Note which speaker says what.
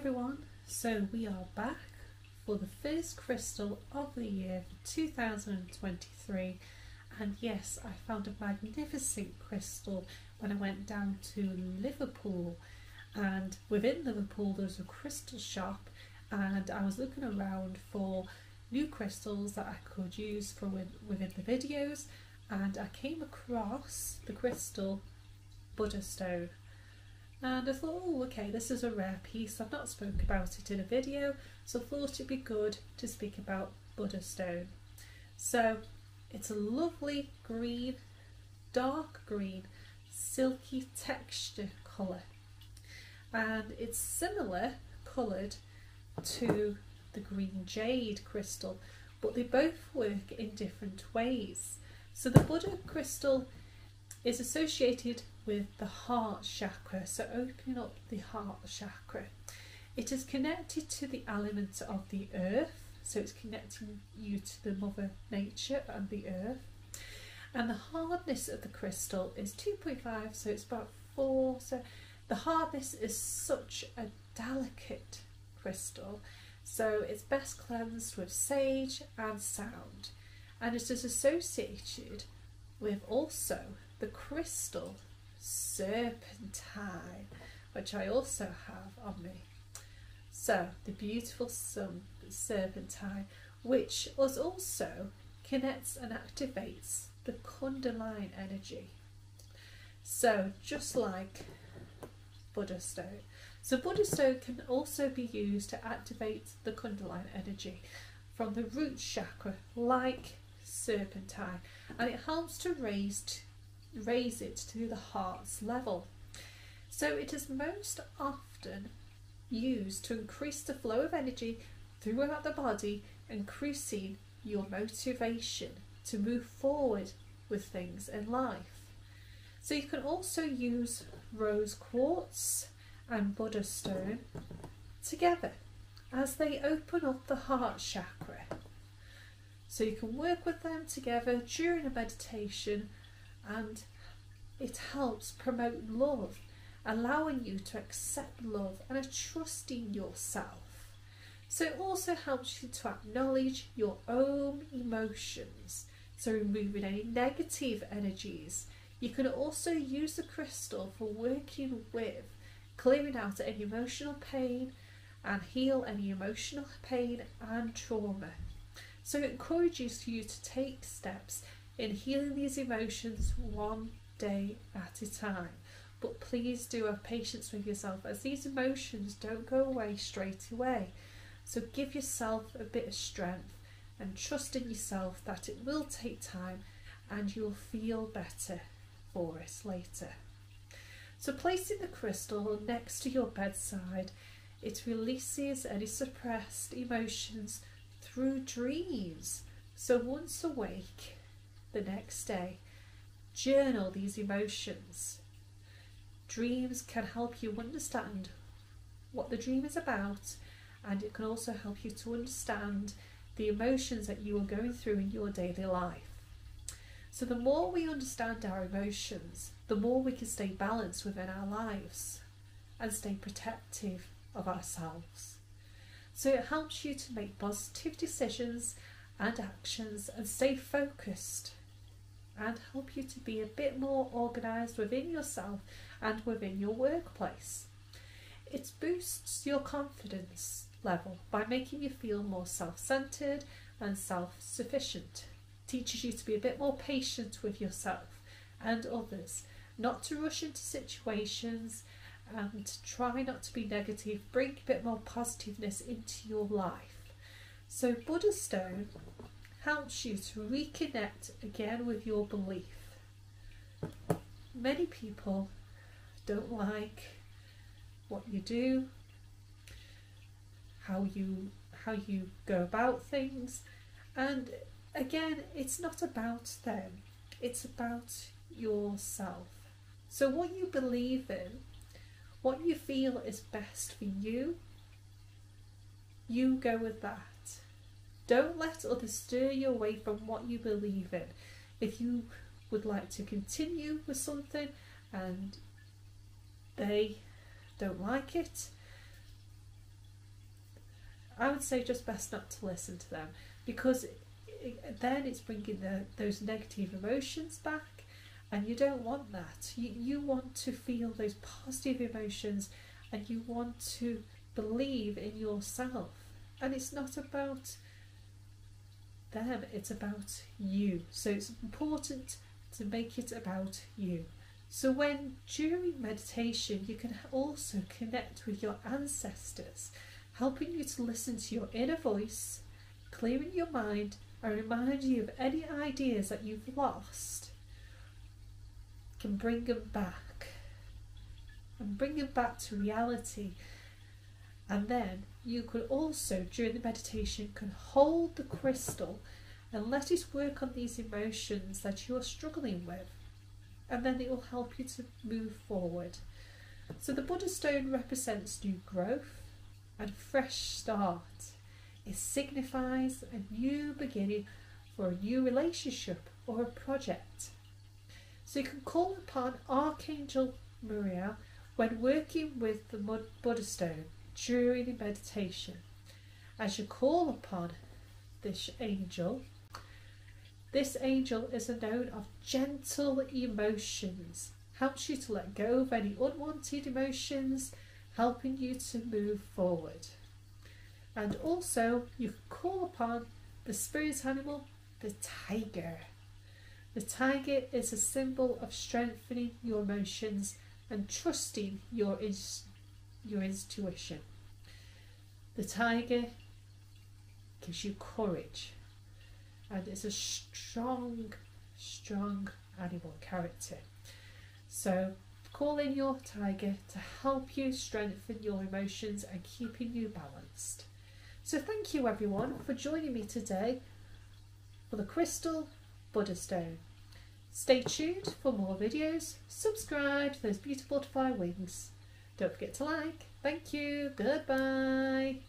Speaker 1: everyone, so we are back for the first crystal of the year 2023 and yes I found a magnificent crystal when I went down to Liverpool. And within Liverpool there's a crystal shop. And I was looking around for new crystals that I could use for within the videos. And I came across the crystal Buddha stone and I thought oh okay this is a rare piece. I've not spoke about it in a video so I thought it'd be good to speak about Buddha stone so it's a lovely green dark green silky texture colour. And it's similar coloured to the green jade crystal but they both work in different ways. So the Buddha crystal is associated with the heart chakra, so opening up the heart chakra. It is connected to the element of the earth, so it's connecting you to the mother nature and the earth. And the hardness of the crystal is 2.5, so it's about 4. So the hardness is such a delicate crystal, so it's best cleansed with sage and sound. And it is associated with also the crystal serpentine, which I also have on me. So the beautiful sun serpentine, which was also connects and activates the Kundalini energy. So just like Buddha stone. So Buddha stone can also be used to activate the Kundalini energy from the root chakra like serpentine and it helps to raise raise it to the heart's level. So it is most often used to increase the flow of energy throughout the body, increasing your motivation to move forward with things in life. So you can also use rose quartz and Buddha stone together as they open up the heart chakra. So you can work with them together during a meditation and it helps promote love, allowing you to accept love and trusting yourself. So it also helps you to acknowledge your own emotions, so removing any negative energies. You can also use the crystal for working with clearing out any emotional pain and heal any emotional pain and trauma. So it encourages you to take steps in healing these emotions one day at a time. But please do have patience with yourself as these emotions don't go away straight away. So give yourself a bit of strength and trust in yourself that it will take time and you'll feel better for it later. So placing the crystal next to your bedside, it releases any suppressed emotions through dreams. So once awake, the next day. Journal these emotions. Dreams can help you understand what the dream is about and it can also help you to understand the emotions that you are going through in your daily life. So the more we understand our emotions, the more we can stay balanced within our lives and stay protective of ourselves. So it helps you to make positive decisions and actions and stay focused and help you to be a bit more organised within yourself and within your workplace. It boosts your confidence level by making you feel more self-centred and self-sufficient. Teaches you to be a bit more patient with yourself and others, not to rush into situations and try not to be negative, bring a bit more positiveness into your life. So Buddha Stone helps you to reconnect again with your belief. Many people don't like what you do, how you how you go about things, and again, it's not about them. It's about yourself. So what you believe in, what you feel is best for you, you go with that. Don't let others steer you away from what you believe in. If you would like to continue with something and they don't like it, I would say just best not to listen to them because then it's bringing the, those negative emotions back and you don't want that. You, you want to feel those positive emotions and you want to believe in yourself. And it's not about them, it's about you. So it's important to make it about you. So, when during meditation, you can also connect with your ancestors, helping you to listen to your inner voice, clearing your mind, and remind you of any ideas that you've lost, can bring them back and bring them back to reality. And then you could also, during the meditation, can hold the crystal and let it work on these emotions that you are struggling with and then it will help you to move forward. So the Buddha stone represents new growth and fresh start. It signifies a new beginning for a new relationship or a project. So you can call upon Archangel Muriel when working with the Buddha stone during the meditation. As you call upon this angel, this angel is a node of gentle emotions, helps you to let go of any unwanted emotions, helping you to move forward. And also, you can call upon the spirit animal, the tiger. The tiger is a symbol of strengthening your emotions and trusting your, your intuition. The tiger gives you courage and it's a strong, strong animal character. So call in your tiger to help you strengthen your emotions and keeping you balanced. So thank you everyone for joining me today for the Crystal Buddha Stone. Stay tuned for more videos, subscribe to those beautiful butterfly wings. Don't forget to like. Thank you. Goodbye.